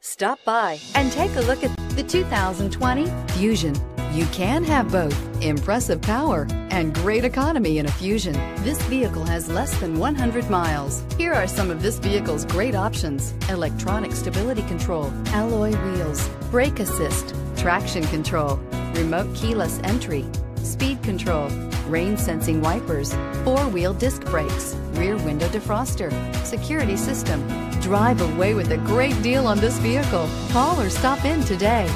Stop by and take a look at the 2020 Fusion. You can have both impressive power and great economy in a Fusion. This vehicle has less than 100 miles. Here are some of this vehicle's great options. Electronic stability control, alloy wheels, brake assist, traction control, remote keyless entry, speed control, rain sensing wipers, four-wheel disc brakes, rear window defroster, security system. Drive away with a great deal on this vehicle. Call or stop in today.